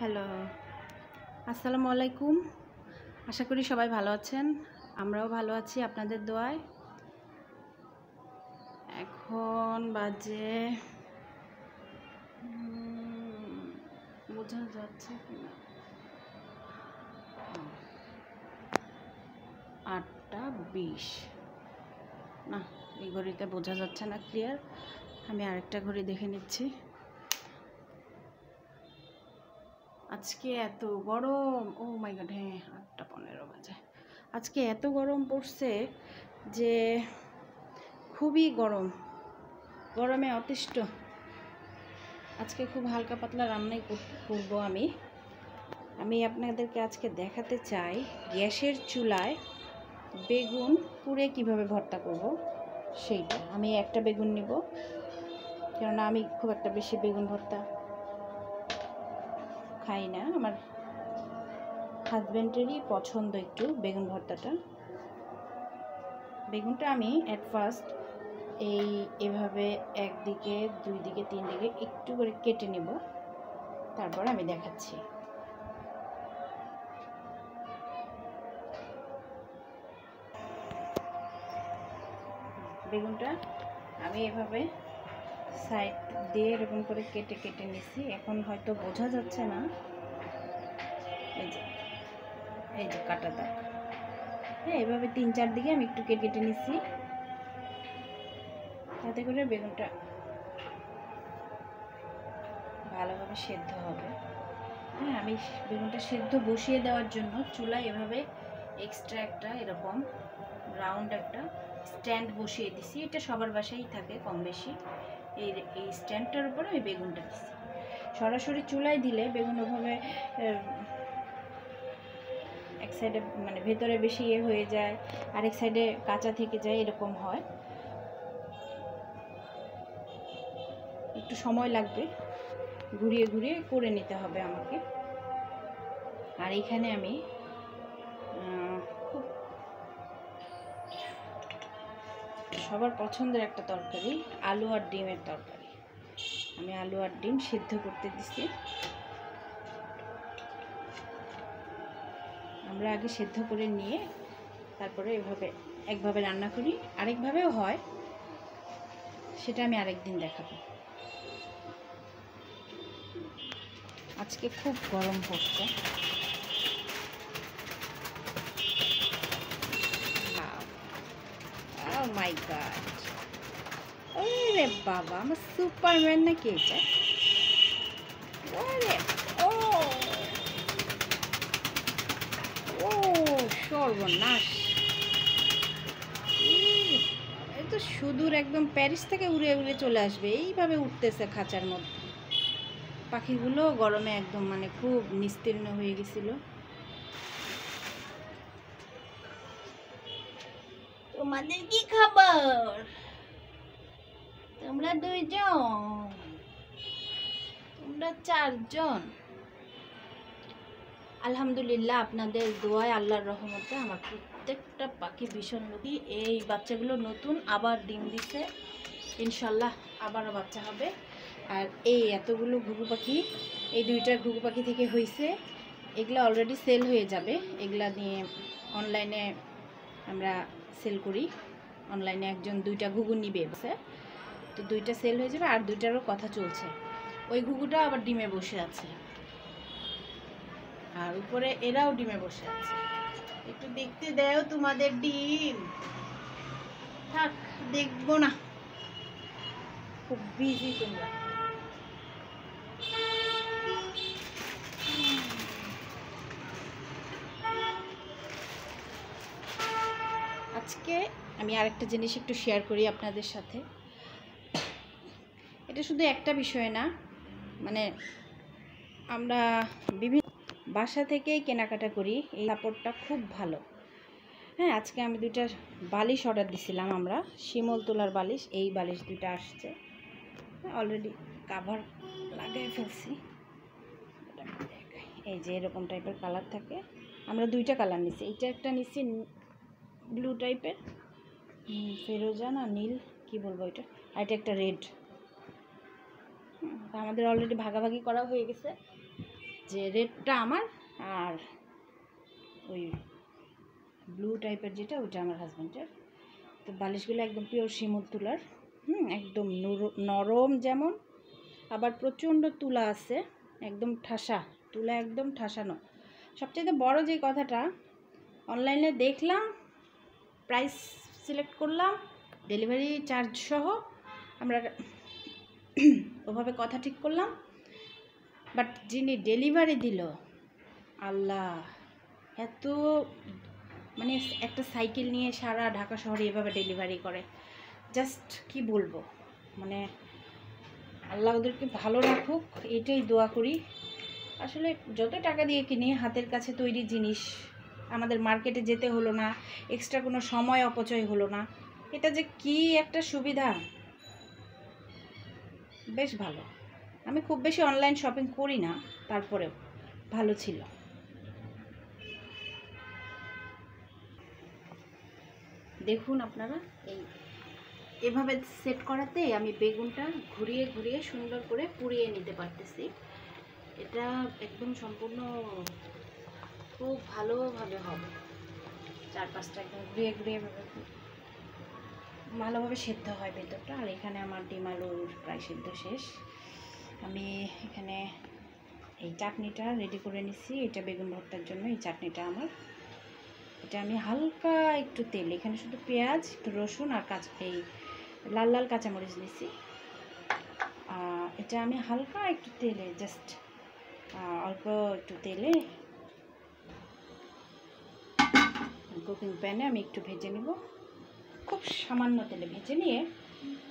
Hello, আসসালামু আলাইকুম। আশা করি সবাই ভালো আছেন, আমরাও ভালো আছি আপনাদের দোয়ায়। এখন বাজে বোঝা যাচ্ছে কিনা? আটটা বিশ। না, এই ঘড়িতে বোঝা যাচ্ছে না, ক্লিয়ার? আমি আরেকটা ঘড়ি দেখে নিচ্ছি। আজকে এত গরম। ও মাই গড হ্যাঁ আটটা পনেরো বাজে। আজকে এত গরম পড়ছে যে খুবই গরম। গরমে অতিষ্ঠ। আজকে খুব হালকা পাতলা রান্নাই কর- করব আমি। আমি আপনাদেরকে আজকে দেখাতে চাই গ্যাসের চুলায় বেগুন পুড়ে কীভাবে ভর্তা করব সেইটা। আমি একটা বেগুন নিব। কেননা আমি খুব একটা বেশি বেগুন ভর্তা খাই না। আমার হাজব্যান্ডেরই পছন্দ একটু বেগুন ভর্তাটা। বেগুনটা আমি অ্যাট ফার্স্ট এই এভাবে একদিকে দুই দিকে তিন দিকে একটু করে কেটে নেব। তারপর আমি দেখাচ্ছি। বেগুনটা আমি এভাবে সাইড দিয়ে এরকম করে কেটে কেটে নিছি। এখন হয়তো বোঝা যাচ্ছে না। এই যে এই যে কাটা দাগ। হ্যাঁ এভাবে তিন চার দিকে আমি একটু কেটে কেটে নিছি। তাতে করে বেগুনটা ভালোভাবে সেদ্ধ হবে। হ্যাঁ আমি বেগুনটা সেদ্ধ বসিয়ে দেওয়ার জন্য চুলায় এভাবে এক্সট্রা একটা এরকম রাউন্ড একটা স্ট্যান্ড বসিয়ে দিছি। এটা সবার বাসায় থাকে কম বেশি এই এই স্ট্যান্ডটার উপরে আমি বেগুনটা দিছি সরাসরি চুলায় দিলে বেগুন ওভাবে এক সাইডে মানে ভেতরে বেশি ইয়ে হয়ে যায়, আরেক সাইডে কাঁচা থেকে যায়, এরকম হয়। একটু সময় লাগবে, ঘুরিয়ে ঘুরিয়ে করে নিতে হবে আমাকে। আর এখানে আমি সবার পছন্দের একটা তরকারি, আলু আর ডিমের তরকারি। আমি আলু আর ডিম সিদ্ধ করতে দিছি। আমরা আগে সিদ্ধ করে নিয়ে তারপরে এভাবে একভাবে রান্না করি। আরেকভাবেও হয়। সেটা আমি আরেকদিন দেখাবো। আজকে খুব গরম পড়ছে। মাই গড ওরে বাবা, আমার সুপারম্যান নাকি এটা? ওরে, ও! ও, সর্বনাশ। এ তো সুদূর একদম প্যারিস থেকে উড়ে উড়ে চলে আসবে, এইভাবে উঠতেছে খাঁচার মধ্যে। পাখিগুলো গরমে একদম মানে খুব নিস্তীর্ণ হয়ে গেছিল। তোমাদের কি খবর? তোমরা দুইজন। তোমরা চারজন। আলহামদুলিল্লাহ, আপনাদের দোয়ায় আল্লাহর রহমতে আমার প্রত্যেকটা পাখি ভীষণ লুকি এই বাচ্চাগুলো নতুন, আবার ডিম দিছে। ইনশাল্লাহ আবারও বাচ্চা হবে। আর এই এতগুলো ঘুঘু পাখি, এই দুইটা ঘুঘু পাখি থেকে হয়েছে এগুলো অলরেডি সেল হয়ে যাবে। এগুলা নিয়ে অনলাইনে আমরা সেল করি। অনলাইনে একজন দুইটা ঘুঘু নিবে তো দুইটা সেল হয়ে যাবে আর দুইটারও কথা চলছে। ওই ঘুঘুটা আবার ডিমে বসে আছে। আর উপরে এরাও ডিমে বসে আছে। একটু দেখতে দেও তোমাদের ডিম। থাক, দেখব না। খুব বিজি তোমরা। আজকে আমি আরেকটা জিনিস একটু শেয়ার করি আপনাদের সাথে। এটা শুধু একটা বিষয় না মানে আমরা বিভিন্ন বাসা থেকেই কেনাকাটা করি, এই কাপড়টা খুব ভালো। হ্যাঁ আজকে আমি দুইটা বালিশ অর্ডার দিছিলাম আমরা, শিমল তোলার বালিশ, এই বালিশ দুইটা আসছে। অলরেডি কাভার লাগাই ফেলছি। এই যে এরকম টাইপের কালার থাকে। আমরা দুইটা কালার নিছি। এইটা একটা নিছি ব্লু টাইপের ফেরোজা না নীল কি বলব এটা? আর এটা একটা রেড আমাদের অলরেডি ভাগাভাগি করা হয়ে গেছে। যে রেডটা আমার আর ওই ব্লু টাইপের যেটা ওইটা আমার হাজব্যান্ডের তো বালিশগুলো একদম পিওর শিমুর তুলার। হুম একদম নর- নরম যেমন আবার প্রচণ্ড তুলা আছে একদম ঠাসা। তুলা একদম ঠাসানো। সবচেয়ে বড় যে কথাটা অনলাইনে দেখলাম প্রাইস সিলেক্ট করলাম ডেলিভারি চার্জ সহ আমরা ওভাবে কথা ঠিক করলাম। বাট যিনি ডেলিভারি দিল, আল্লাহ, এত মানে একটা সাইকেল নিয়ে সারা ঢাকা শহরে এভাবে ডেলিভারি করে। জাস্ট কি বলব? মানে আল্লাহ ওদেরকে ভালো রাখুক, এটাই দোয়া করি। আসলে যত টাকা দিয়ে কিনি, হাতের কাছে তৈরি জিনিস আমাদের মার্কেটে যেতে হলো না এক্সট্রা কোনো সময় অপচয় হলো না, এটা যে কি একটা সুবিধা? বেশ ভালো। আমি খুব বেশি অনলাইন শপিং করি না, তারপরেও ভালো ছিল। দেখুন আপনারা, এই এভাবে সেট করাতে আমি বেগুনটা ঘুরিয়ে ঘুরিয়ে সুন্দর করে পুড়িয়ে নিতে পারতেছি। এটা একদম সম্পূর্ণ খুব ভালোভাবে হবে। চার পাঁচটা একদম ঘুরিয়ে ঘুরিয়ে ভালোভাবে সেদ্ধ হয় ভেতরটা। আর এখানে আমার ডিম আলুর প্রায় সেদ্ধ শেষ। আমি এখানে এই চাটনিটা রেডি করে নিছি। এটা বেগুন ভর্তার জন্য এই চাটনিটা আমার। এটা আমি হালকা একটু তেল, এখানে শুধু পেঁয়াজ, একটু রসুন আর কাঁচা এই লাল লাল কাঁচামরিচ নিছি। এটা আমি হালকা একটু তেলে জাস্ট অল্প একটু তেলে কুকিং প্যানে আমি একটু ভেজে নিব। খুব সামান্য তেলে ভেজে নিয়ে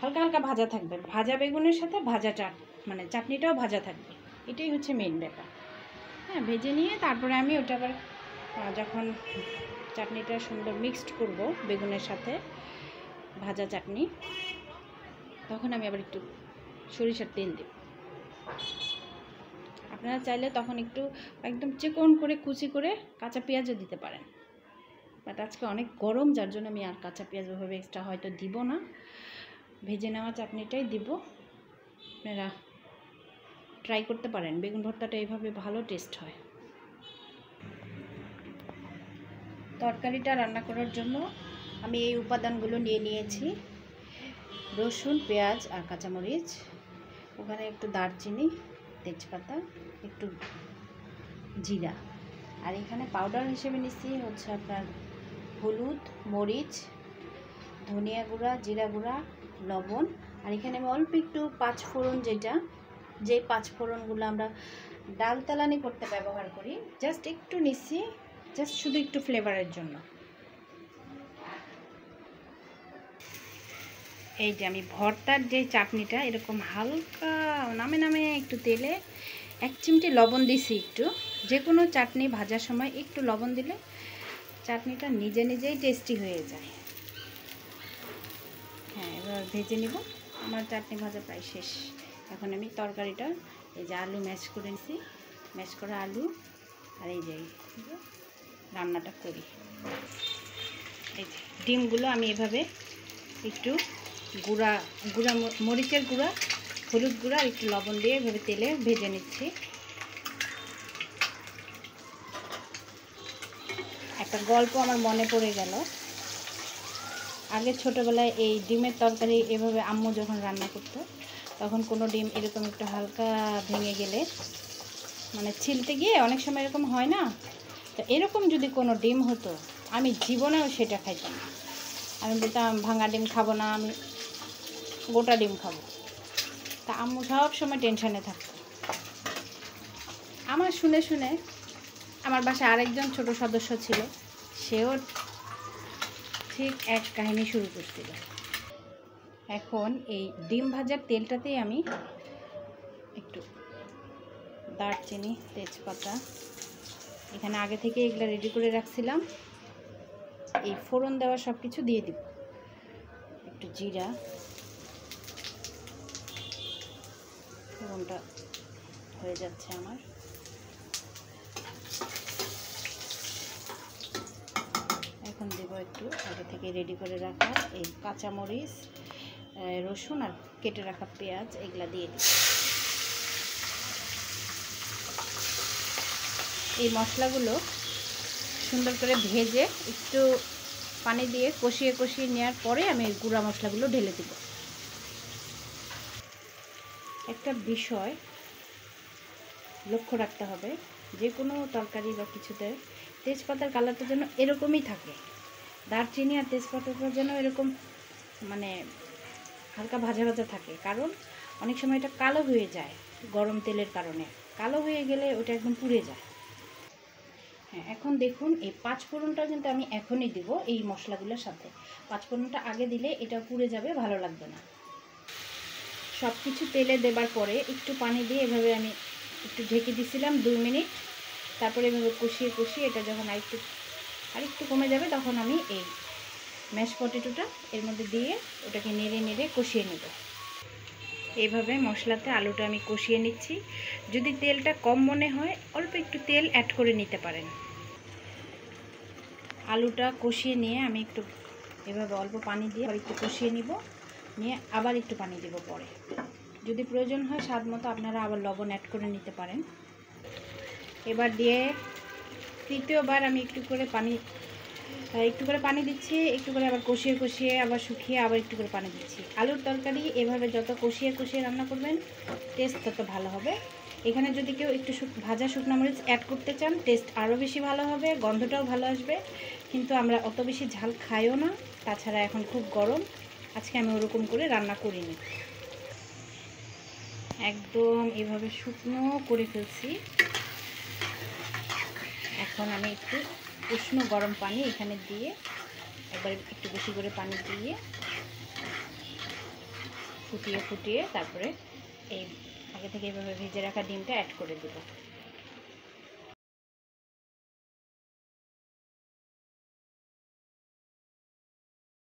হালকা হালকা ভাজা থাকবে। ভাজা বেগুনের সাথে ভাজা চাট মানে চাটনিটাও ভাজা থাকবে। এটাই হচ্ছে মেন ব্যাপার। হ্যাঁ ভেজে নিয়ে তারপরে আমি ওটা আবার যখন চাটনিটা সুন্দর মিক্সড করব বেগুনের সাথে ভাজা চাটনি, তখন আমি আবার একটু সরিষার তেল দেব। আপনারা চাইলে তখন একটু একদম চিকন করে কুচি করে কাঁচা পেঁয়াজও দিতে পারেন। বাট আজকে অনেক গরম, যার জন্য আমি আর কাঁচা পেঁয়াজ ওভাবে এক্সট্রা হয়তো দিব না। ভেজে নেওয়া চাটনিটাই দিব। আপনারা ট্রাই করতে পারেন। বেগুন ভর্তাটা এইভাবে ভালো টেস্ট হয়। তরকারিটা রান্না করার জন্য আমি এই উপাদানগুলো নিয়ে নিয়েছি। রসুন, পেঁয়াজ আর কাঁচামরিচ। ওখানে একটু দারচিনি, তেজপাতা, একটু জিরা। আর এখানে পাউডার হিসেবে নিচ্ছি হচ্ছে আপনার হলুদ, মরিচ, ধনিয়া গুঁড়া, জিরা গুঁড়া, লবণ। আর এখানে আমি অল্প একটু পাঁচ ফোড়ন যেটা যে পাঁচ ফোড়নগুলো আমরা ডাল তালানি করতে ব্যবহার করি জাস্ট একটু নিচ্ছি জাস্ট শুধু একটু ফ্লেভারের জন্য। এই যে আমি ভর্তার যে চাটনিটা, এরকম হালকা নামে নামে একটু তেলে এক চিমটি লবণ দিছি একটু। যে কোনো চাটনি ভাজার সময় একটু লবণ দিলে চাটনিটা নিজে নিজেই টেস্টি হয়ে যায়। হ্যাঁ এবার ভেজে নিব। আমার চাটনি ভাজা প্রায় শেষ। এখন আমি তরকারিটা, এই যে আলু ম্যাশ করে নিছি। ম্যাশ করা আলু আর এই যে রান্নাটা করি। এই ডিমগুলো আমি এভাবে একটু গুঁড়া গুঁড়া মরিচের গুঁড়া, হলুদ গুঁড়া একটু লবণ দিয়ে এভাবে তেলে ভেজে নিচ্ছি। একটা গল্প আমার মনে পড়ে গেল। আগে ছোটোবেলায় এই ডিমের তরকারি এভাবে আম্মু যখন রান্না করতো, তখন কোনো ডিম এরকম একটু হালকা ভেঙে গেলে মানে ছিলতে গিয়ে অনেক সময় এরকম হয় না? তো এরকম যদি কোনো ডিম হতো, আমি জীবনেও সেটা খাইতাম আমি বলতাম, ভাঙা ডিম খাব না আমি, গোটা ডিম খাব। তা আম্মু সব সময় টেনশানে থাকতো। আমার শুনে শুনে আমার বাসায় আরেকজন ছোট সদস্য ছিল। সেও ঠিক এক কাহিনী শুরু করছিল এখন এই ডিম ভাজার তেলটাতেই আমি একটু দারচিনি, তেজপাতা, এখানে আগে থেকে এগুলো রেডি করে রাখছিলাম। এই ফোড়ন দেওয়া সব কিছু দিয়ে দিব। একটু জিরা। ফোড়নটা হয়ে যাচ্ছে আমার এখন দেব একটু আগে থেকে রেডি করে রাখা এই কাঁচামরিচ রসুন আর কেটে রাখা পেঁয়াজ, এগুলা দিয়ে দিই এই মশলাগুলো সুন্দর করে ভেজে একটু পানি দিয়ে কষিয়ে কষিয়ে নেওয়ার পরে আমি গুঁড়া মশলাগুলো ঢেলে দেব। একটা বিষয় লক্ষ্য রাখতে হবে, যে কোনো তরকারি বা কিছুতে তেজপাতার কালারটা যেন এরকমই থাকে। দারচিনি আর তেজপাতাটা যেন এরকম মানে হালকা ভাজা ভাজা থাকে। কারণ অনেক সময় এটা কালো হয়ে যায় গরম তেলের কারণে। কালো হয়ে গেলে ওটা একদম পুড়ে যায়। হ্যাঁ এখন দেখুন এই পাঁচ ফোড়নটা কিন্তু আমি এখনই দিব এই মশলাগুলোর সাথে। পাঁচ ফোড়নটা আগে দিলে এটা পুড়ে যাবে, ভালো লাগবে না। সব কিছু তেলে দেবার পরে একটু পানি দিয়ে এভাবে আমি একটু ঢেকে দিছিলাম দুই মিনিট। তারপরে এভাবে কষিয়ে কষিয়ে এটা যখন আরেকটু আরেকটু কমে যাবে, তখন আমি এই ম্যাশ পটেটোটা এর মধ্যে দিয়ে ওটাকে নেড়ে নেড়ে কষিয়ে নেব। এইভাবে মশলাতে আলুটা আমি কষিয়ে নিচ্ছি। যদি তেলটা কম মনে হয়, অল্প একটু তেল অ্যাড করে নিতে পারেন। আলুটা কষিয়ে নিয়ে আমি একটু এভাবে অল্প পানি দিয়ে আবার একটু কষিয়ে নিব। নিয়ে আবার একটু পানি দেব পরে। যদি প্রয়োজন হয়, স্বাদ মতো আপনারা আবার লবণ অ্যাড করে নিতে পারেন। এবার দিয়ে তৃতীয়বার আমি একটু করে পানি একটু করে পানি দিচ্ছি, একটু করে আবার কষিয়ে কষিয়ে আবার শুকিয়ে আবার একটু করে পানি দিচ্ছি। আলুর তরকারি এভাবে যত কষিয়ে কষিয়ে রান্না করবেন টেস্ট তত ভালো হবে। এখানে যদি কেউ একটু ভাজা শুকনো মরিচ অ্যাড করতে চান টেস্ট আরও বেশি ভালো হবে, গন্ধটাও ভালো আসবে। কিন্তু আমরা অত বেশি ঝাল খাইও না, তাছাড়া এখন খুব গরম। আজকে আমি ওরকম করে রান্না করিনি। একদম এভাবে শুকনো করে ফেলছি। এখন আমি একটু উষ্ণ গরম পানি এখানে দিয়ে, একবার একটু বেশি করে পানি দিয়ে ফুটিয়ে ফুটিয়ে তারপরে এই, আগে থেকে এভাবে ভেজে রাখা ডিমটা অ্যাড করে দেবো।